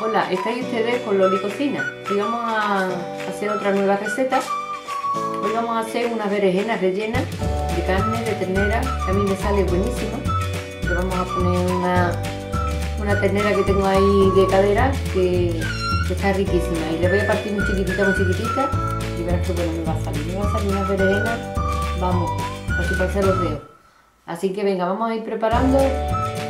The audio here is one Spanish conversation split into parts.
Hola, estáis ustedes con Loli Cocina. Hoy vamos a hacer otra nueva receta. Hoy vamos a hacer unas berenjenas rellenas de carne de ternera, que a mí me sale buenísimo. Le vamos a poner una, una ternera que tengo ahí de cadera que, que está riquísima. Y le voy a partir muy chiquitita, muy chiquitita y verás que bueno me va a salir. Me va a salir unas berenjenas, vamos, así para hacer los dedos. Así que venga, vamos a ir preparando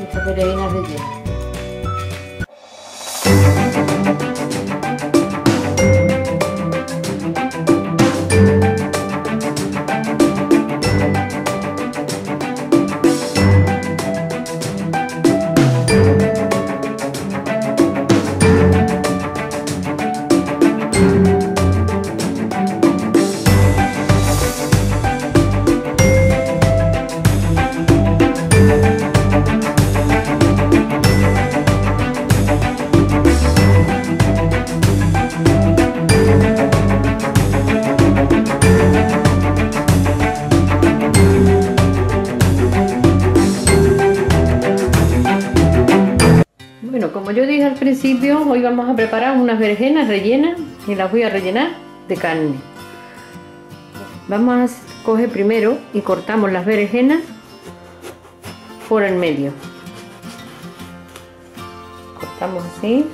nuestras berenjenas rellenas. Como yo dije al principio, hoy vamos a preparar unas berenjenas rellenas y las voy a rellenar de carne. Vamos a coger primero y cortamos las berenjenas por el medio. Cortamos así.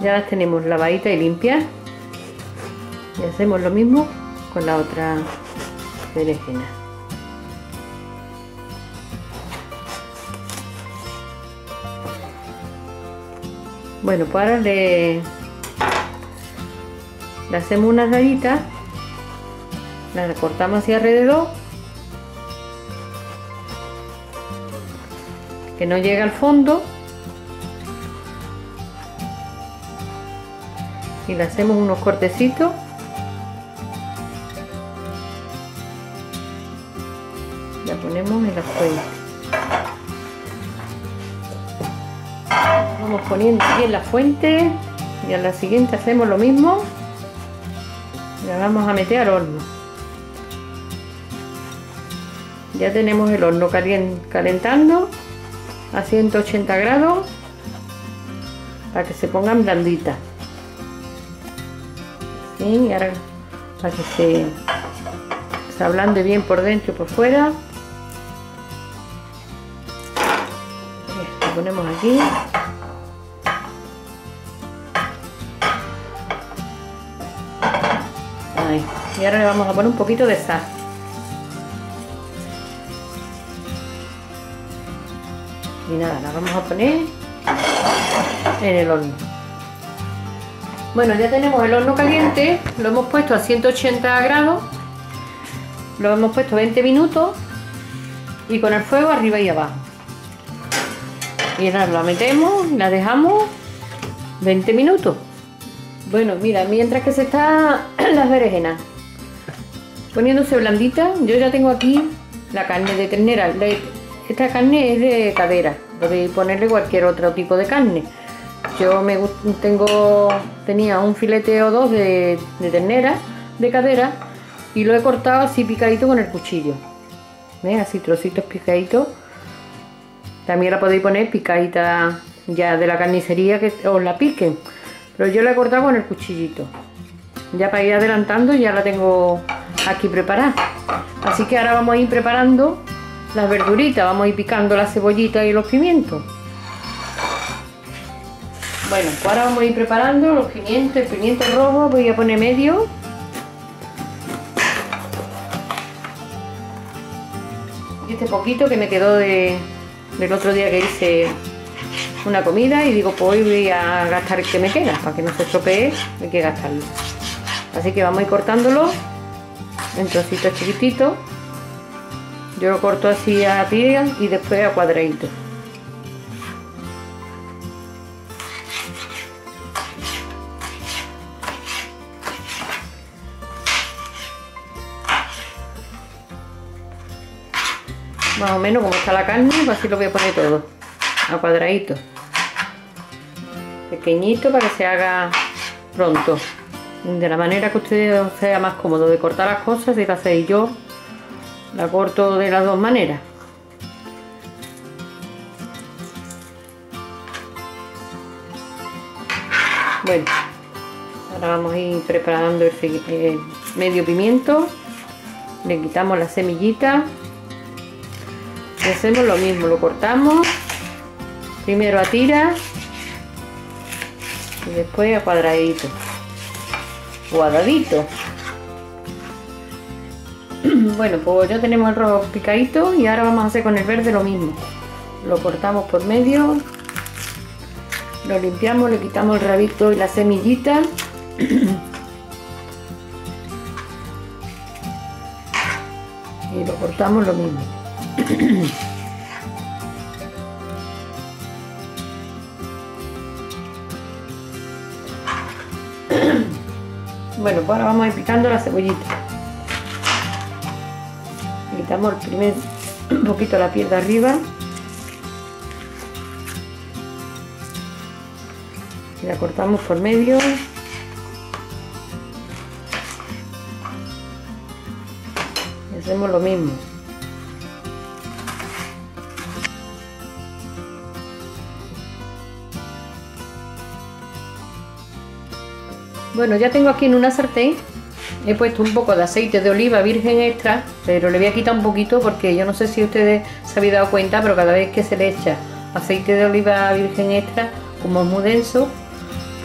Ya las tenemos lavaditas y limpias. Y hacemos lo mismo con la otra berenjena. Bueno, pues ahora le, hacemos una rayita, la cortamos hacia alrededor, que no llegue al fondo, y le hacemos unos cortecitos poniendo aquí en la fuente y a la siguiente hacemos lo mismo y la vamos a meter al horno. Ya tenemos el horno calentando a 180 grados para que se pongan blanditas. Y ahora para que se, se ablande bien por dentro y por fuera. Lo ponemos aquí Y ahora le vamos a poner un poquito de sal. Y nada, la vamos a poner en el horno. Bueno ya tenemos el horno caliente lo hemos puesto a 180 grados lo hemos puesto 20 minutos y con el fuego arriba y abajo. Y ahora la metemos y la dejamos 20 minutos bueno mira mientras que se está las berenjenas poniéndose blandita yo ya tengo aquí la carne de ternera esta carne es de cadera podéis ponerle cualquier otro tipo de carne yo me tengo tenía un filete o dos de, de ternera de cadera y lo he cortado así picadito con el cuchillo ¿Ves? así trocitos picaditos también la podéis poner picadita ya de la carnicería que os la piquen. Pero yo la he cortado con el cuchillito. Ya para ir adelantando ya la tengo aquí preparada. Así que ahora vamos a ir preparando las verduritas. Vamos a ir picando la cebollita y los pimientos. Bueno, pues ahora vamos a ir preparando los pimientos. El pimiento rojo voy a poner medio. Y este poquito que me quedó de, del otro día que hice una comida y digo pues hoy voy a gastar el que me queda para que no se estropee hay que gastarlo. Así que vamos a ir cortándolo en trocitos chiquititos. Yo lo corto así a tira y después a cuadraditos más o menos como está la carne, así lo voy a poner todo a cuadraditos pequeñito para que se haga pronto de la manera que ustedes sea más cómodo de cortar las cosas y lo hacéis yo La corto de las dos maneras. Bueno, ahora vamos a ir preparando el, medio pimiento. Le quitamos la semillita. Y hacemos lo mismo, lo cortamos. Primero a tiras y después a cuadradito. Cuadradito. Bueno, pues ya tenemos el rojo picadito y ahora vamos a hacer con el verde lo mismo. Lo cortamos por medio lo limpiamos, le quitamos el rabito y la semillita. y lo cortamos lo mismo. bueno, pues ahora vamos a ir picando la cebollita. quitamos el un poquito la piel de arriba. la cortamos por medio y hacemos lo mismo bueno ya tengo aquí en una sartén he puesto un poco de aceite de oliva virgen extra pero le voy a quitar un poquito porque yo no sé si ustedes se habían dado cuenta pero cada vez que se le echa aceite de oliva virgen extra como es muy denso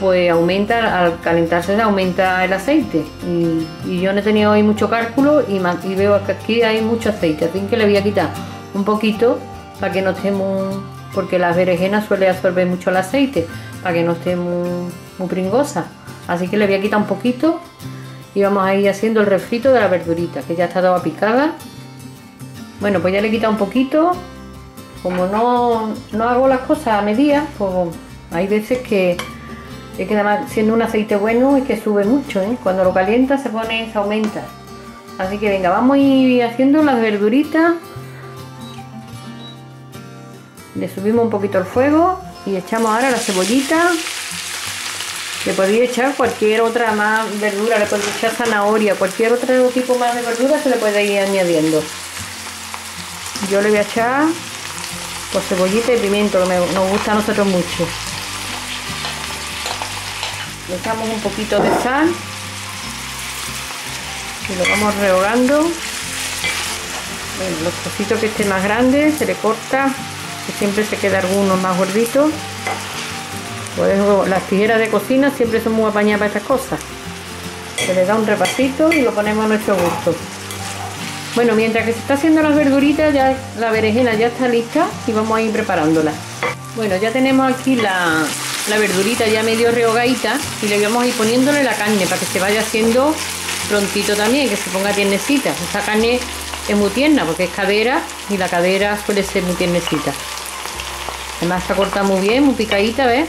pues aumenta, al calentarse aumenta el aceite. Y, yo no he tenido hoy mucho cálculo y, veo que aquí hay mucho aceite, así que le voy a quitar un poquito para que no esté muy, porque las berenjenas suele absorber mucho el aceite, para que no esté muy, pringosa, así que le voy a quitar un poquito y vamos a ir haciendo el refrito de la verdurita, que ya está toda picada. Bueno, pues ya le he quitado un poquito, como no, no hago las cosas a medida, pues hay veces que es que además siendo un aceite bueno es que sube mucho, ¿eh? Cuando lo calienta se pone, se aumenta. Así que venga, vamos a ir haciendo las verduritas. Le subimos un poquito el fuego y echamos ahora la cebollita. Le podéis echar cualquier otra más verdura, le podéis echar zanahoria, cualquier otro tipo más de verdura se le puede ir añadiendo. Yo le voy a echar pues cebollita y pimiento, que nos gusta a nosotros mucho. Le echamos un poquito de sal y lo vamos rehogando. los trocitos que estén más grandes se le corta, que siempre se queda algunos más Pues las tijeras de cocina siempre son muy apañadas para estas cosas. Se le da un repasito y lo ponemos a nuestro gusto. Bueno, mientras que se está haciendo las verduritas, ya la berenjena ya está lista y vamos a ir preparándola. Bueno, ya tenemos aquí la, la verdurita ya medio rehogadita y le vamos a ir poniéndole la carne para que se vaya haciendo prontito también, que se ponga tiernecita. Esta carne es muy tierna porque es cadera y la cadera suele ser muy tiernecita. Además está cortada muy bien, muy picadita, ¿ves?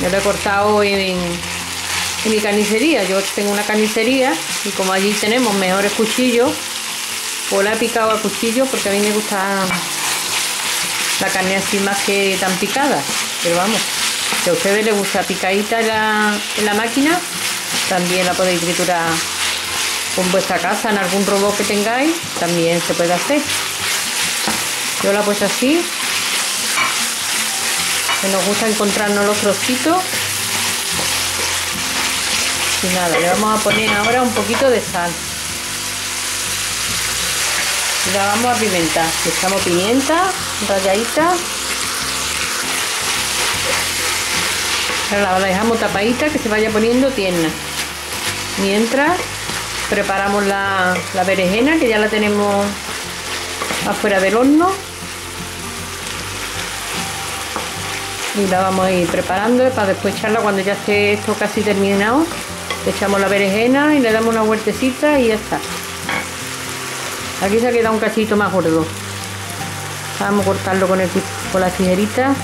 Yo la he cortado en, en mi carnicería. Yo tengo una carnicería y como allí tenemos mejores cuchillos, pues la he picado a cuchillo porque a mí me gusta la carne así más que tan picada. Pero vamos, si a ustedes les gusta picadita en la, máquina, también la podéis triturar con vuestra casa en algún robot que tengáis, también se puede hacer. Yo la he puesto así, nos gusta encontrarnos los trocitos. Y nada, le vamos a poner ahora un poquito de sal. Y la vamos a pimentar. Le echamos pimienta ralladita la dejamos tapadita que se vaya poniendo tierna. Mientras preparamos la, la berenjena que ya la tenemos afuera del horno. Y la vamos a ir preparando para después echarla cuando ya esté esto casi terminado. Le echamos la berenjena y le damos una vueltecita y ya está. Aquí se ha quedado un cachito más gordo. Vamos a cortarlo con, el, con la tijerita.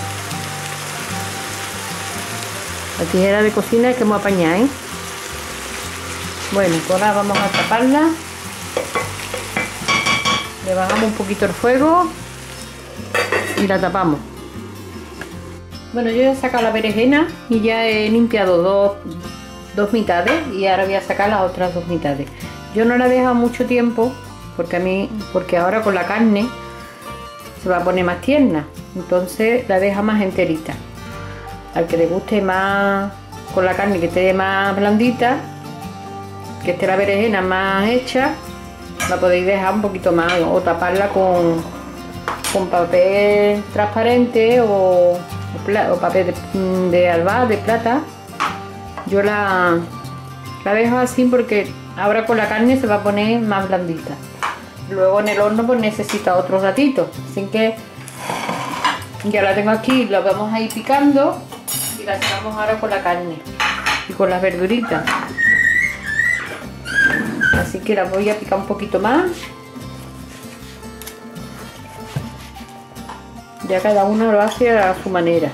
La tijera de cocina es que hemos apañado, ¿eh? Bueno, pues ahora vamos a taparla. Le bajamos un poquito el fuego y la tapamos. Bueno, yo ya he sacado la berenjena y ya he limpiado dos, dos mitades y ahora voy a sacar las otras dos mitades. Yo no la he dejado mucho tiempo porque a mí, porque ahora con la carne se va a poner más tierna, entonces la deja más enterita. Al que le guste más con la carne que esté más blandita, que esté la berenjena más hecha, la podéis dejar un poquito más o taparla con, con papel transparente o, o papel de, de alba, de plata. Yo la, la dejo así porque ahora con la carne se va a poner más blandita. Luego en el horno pues necesita otro ratito. Así que ya la tengo aquí, la vamos a ir picando y la echamos ahora con la carne y con las verduritas. Así que la voy a picar un poquito más. Ya cada uno lo hace a su manera.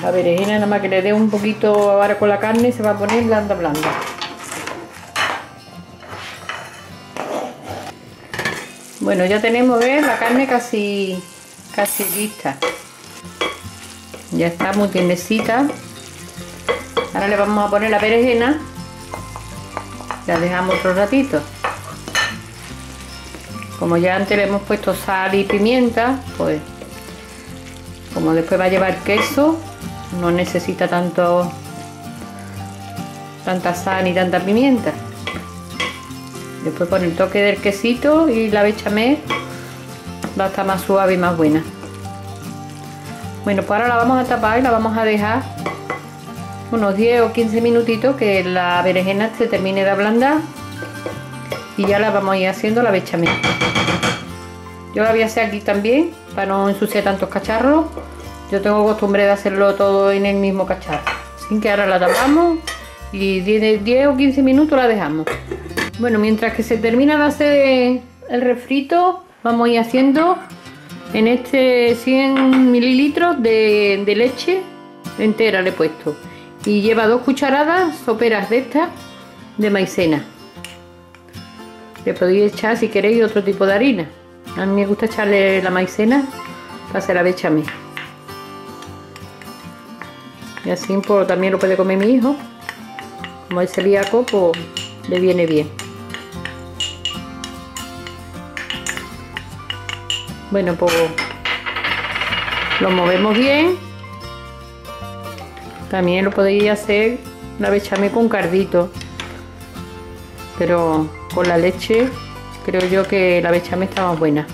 La, berenjena nada más que le dé un poquito ahora con la carne se va a poner blanda blanda. Bueno, ya tenemos ver la carne casi casi lista. Ya está muy tiernecita. Ahora le vamos a poner la berenjena. La dejamos otro ratito. Como ya antes le hemos puesto sal y pimienta, pues como después va a llevar queso, no necesita tanto tanta sal ni tanta pimienta. Después con el toque del quesito y la bechamel va a estar más suave y más buena. Bueno, pues ahora la vamos a tapar y la vamos a dejar unos 10 o 15 minutitos que la berenjena se termine de ablandar y ya la vamos a ir haciendo la bechamel. Yo la voy a hacer aquí también para no ensuciar tantos cacharros. Yo tengo costumbre de hacerlo todo en el mismo cacharro. Sin que ahora la tapamos y 10, 10 o 15 minutos la dejamos. Bueno, mientras que se termina de hacer el refrito, vamos a ir haciendo en este 100 mililitros de, de leche entera le he puesto. Y lleva dos cucharadas soperas de estas de maicena. Le podéis echar si queréis otro tipo de harina. A mí me gusta echarle la maicena para hacer la bechamel. Y así pues, también lo puede comer mi hijo. Como es celíaco, pues le viene bien. Bueno, pues lo movemos bien. También lo podéis hacer la bechamel con cardito. Pero con la leche creo yo que la bechamel está más buena.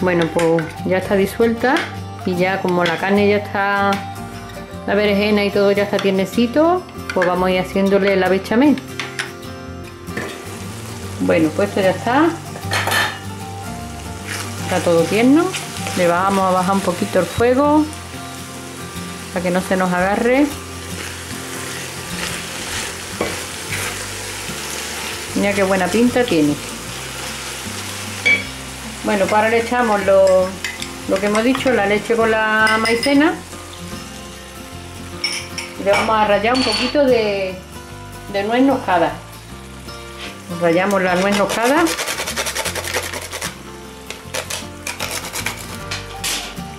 Bueno, pues ya está disuelta y ya como la carne ya está, la berenjena y todo ya está tiernecito, pues vamos a ir haciéndole la bechamel. Bueno, pues esto ya está. Está todo tierno. Le vamos a bajar un poquito el fuego para que no se nos agarre. Mira qué buena pinta tiene. Bueno, pues ahora le echamos lo, que hemos dicho, la leche con la maicena. Le vamos a rallar un poquito de, de nuez moscada. Rallamos la nuez moscada.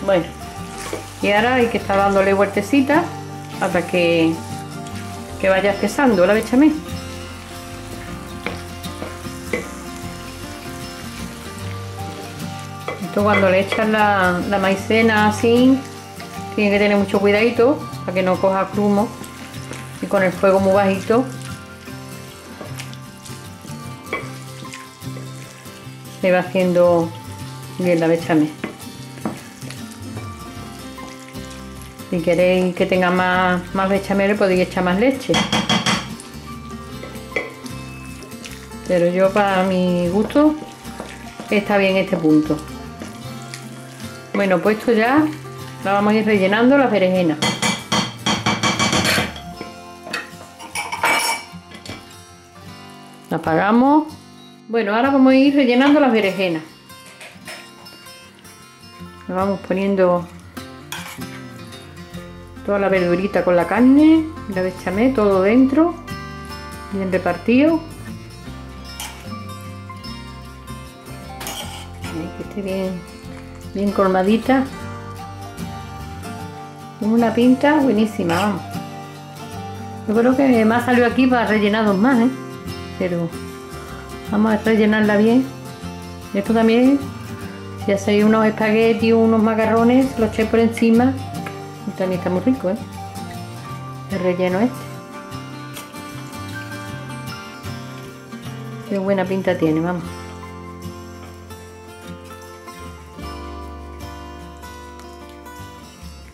Bueno, y ahora hay que estar dándole vueltecita hasta que, que vaya espesando la bechamel. Esto cuando le echan la, maicena así, tiene que tener mucho cuidadito para que no coja grumo y con el fuego muy bajito se va haciendo bien la bechamel. Si queréis que tenga más, más bechamel podéis echar más leche. Pero yo para mi gusto está bien este punto. Bueno, puesto ya, la vamos a ir rellenando la berenjena. La apagamos. Bueno, ahora vamos a ir rellenando las berenjenas. Le vamos poniendo toda la verdurita con la carne, la bechamel, todo dentro, bien repartido. que esté bien, bien colmadita. una pinta buenísima, vamos. Yo creo que más salió aquí para rellenar dos más, ¿eh? Pero vamos a rellenarla bien. Esto también, si hacéis unos espaguetis o unos macarrones, los echéis por encima. También está muy rico, ¿eh? El relleno este. Qué buena pinta tiene, vamos.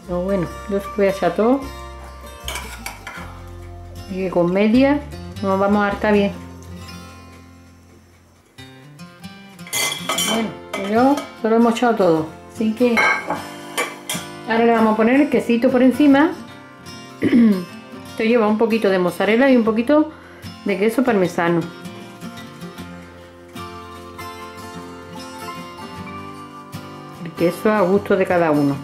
Pero bueno, yo voy a todo. Y que con media nos vamos a hartar bien. Bueno, pues yo solo hemos echado todo. Así que ahora le vamos a poner el quesito por encima. Esto lleva un poquito de mozzarella y un poquito de queso parmesano. El queso a gusto de cada uno.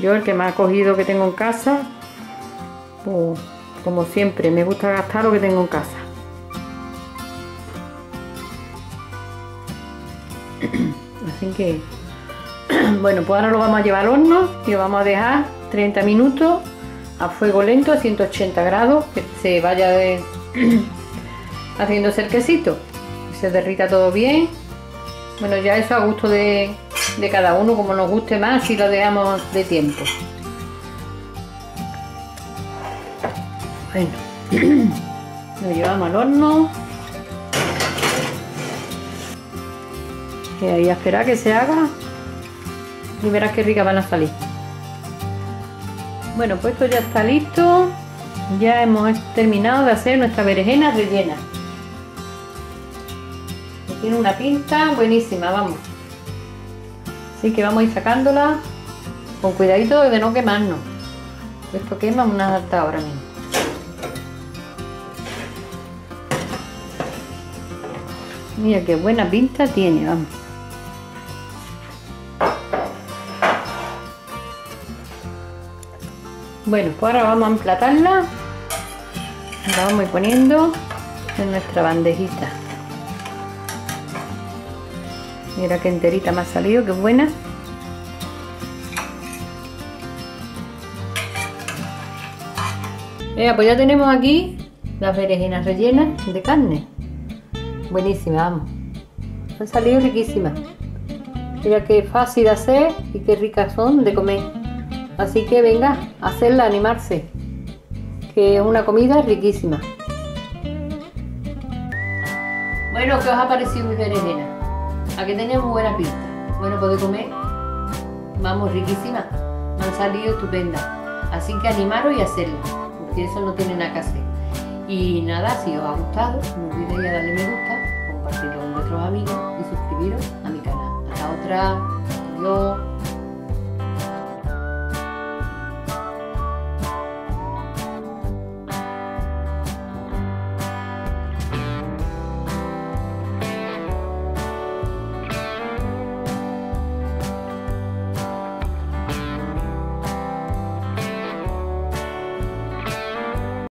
Yo el que me ha cogido que tengo en casa, pues, como siempre, me gusta gastar lo que tengo en casa. Así que, bueno, pues ahora lo vamos a llevar al horno y lo vamos a dejar 30 minutos a fuego lento a 180 grados, que se vaya de, haciéndose el quesito, que se derrita todo bien. Bueno, ya eso a gusto de, de cada uno como nos guste más y lo dejamos de tiempo. Bueno, lo llevamos al horno. Y ahí a esperar que se haga y verás qué rica van a salir. Bueno, pues esto ya está listo. Ya hemos terminado de hacer nuestra berenjena rellena. Tiene una pinta buenísima, vamos. Así que vamos a ir sacándola con cuidadito de no quemarnos. Esto quema una alta ahora mismo. Mira qué buena pinta tiene, vamos. Bueno, pues ahora vamos a emplatarla. La vamos a ir poniendo en nuestra bandejita. Mira qué enterita me ha salido, qué buena. pues ya tenemos aquí las berenjenas rellenas de carne. Buenísimas, vamos. Han salido riquísimas. Mira qué fácil de hacer y qué ricas son de comer. Así que venga, hacerla, animarse. Que es una comida riquísima. Bueno, ¿qué os ha parecido mi berenjena? Aquí tenemos buena pinta. Bueno, puede comer. Vamos, riquísima. Me han salido estupendas. Así que animaros y hacerlo, porque eso no tiene nada que hacer. Y nada, si os ha gustado, no olvidéis darle me gusta, compartirlo con vuestros amigos y suscribiros a mi canal. Hasta otra. Adiós.